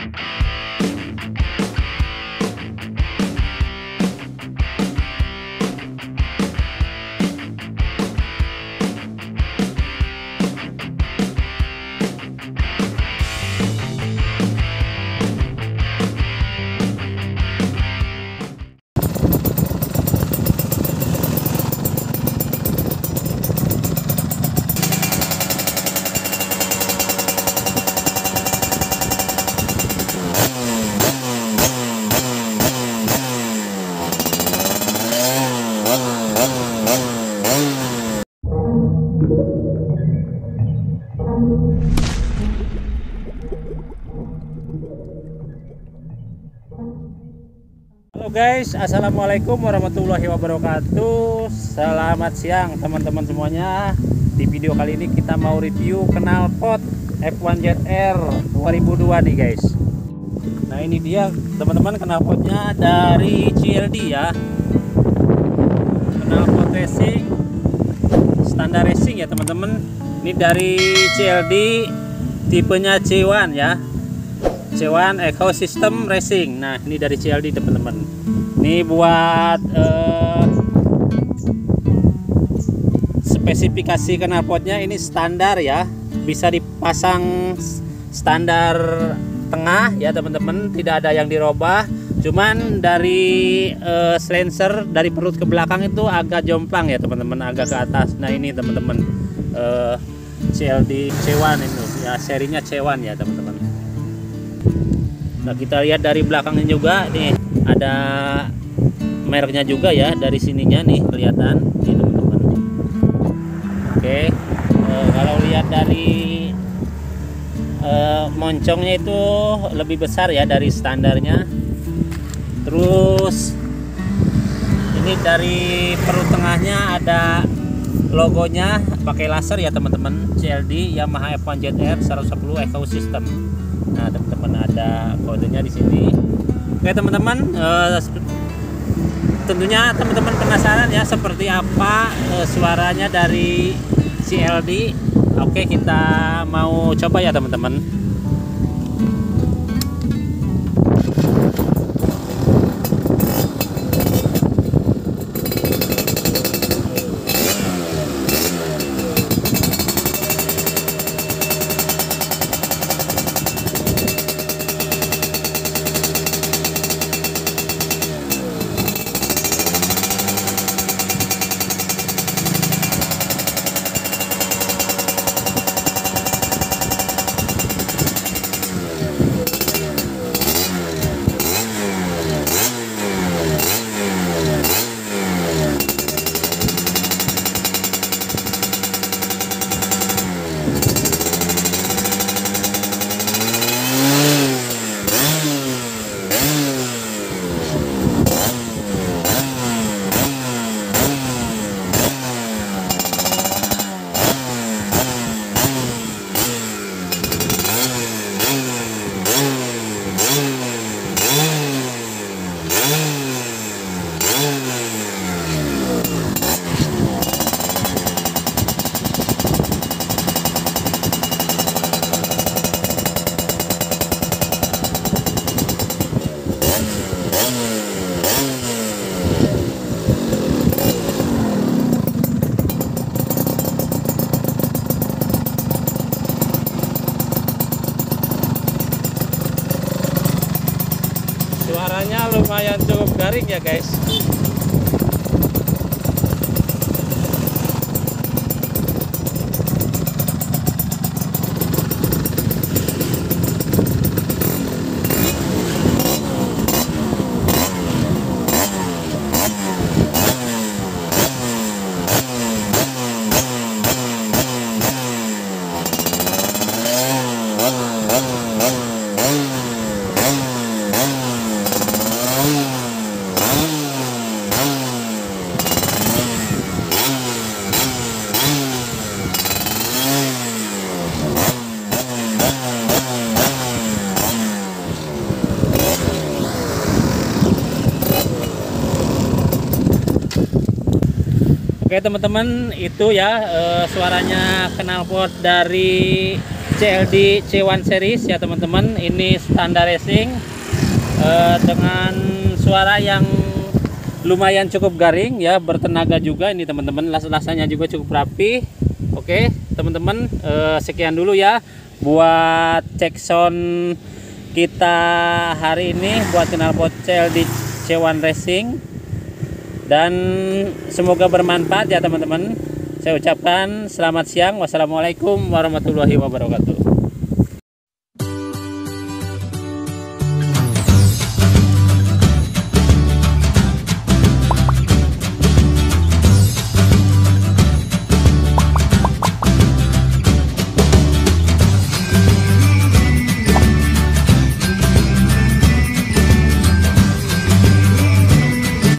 you. Halo guys, assalamualaikum warahmatullahi wabarakatuh. Selamat siang teman-teman semuanya. Di video kali ini kita mau review knalpot F1ZR 2002 nih guys. Nah ini dia teman-teman knalpotnya dari CLD ya. Knalpot racing, standar racing ya teman-teman. Ini dari CLD tipenya C1 ya. C1 Ecosystem Racing. Nah, ini dari CLD teman-teman. Ini buat eh, spesifikasi knalpotnya ini standar ya. Bisa dipasang standar tengah ya teman-teman, tidak ada yang dirubah. Cuman dari eh, silencer dari perut ke belakang itu agak jomplang ya teman-teman, agak ke atas. Nah, ini teman-teman eh, CLD C1 itu ya serinya C1 ya teman-teman. Nah kita lihat dari belakangnya juga nih ada mereknya juga ya dari sininya nih kelihatan nih teman-teman. Oke eh, kalau lihat dari eh, moncongnya itu lebih besar ya dari standarnya. Terus ini dari perut tengahnya ada logonya pakai laser ya teman-teman CLD Yamaha F1 ZR 110 Ecosystem nah teman-teman ada kodenya di sini. Oke teman-teman eh, tentunya teman-teman penasaran ya seperti apa eh, suaranya dari CLD oke kita mau coba ya teman-teman suaranya lumayan cukup garing ya guys Oke teman-teman itu ya eh, suaranya knalpot dari CLD C1 series ya teman-teman. Ini standar racing eh, dengan suara yang lumayan cukup garing ya bertenaga juga. Ini teman-teman las-lasannya juga cukup rapi. Oke teman-teman eh, sekian dulu ya buat cek sound kita hari ini buat knalpot CLD C1 Racing dan semoga bermanfaat ya teman-teman. Saya ucapkan selamat siang. Wassalamualaikum warahmatullahi wabarakatuh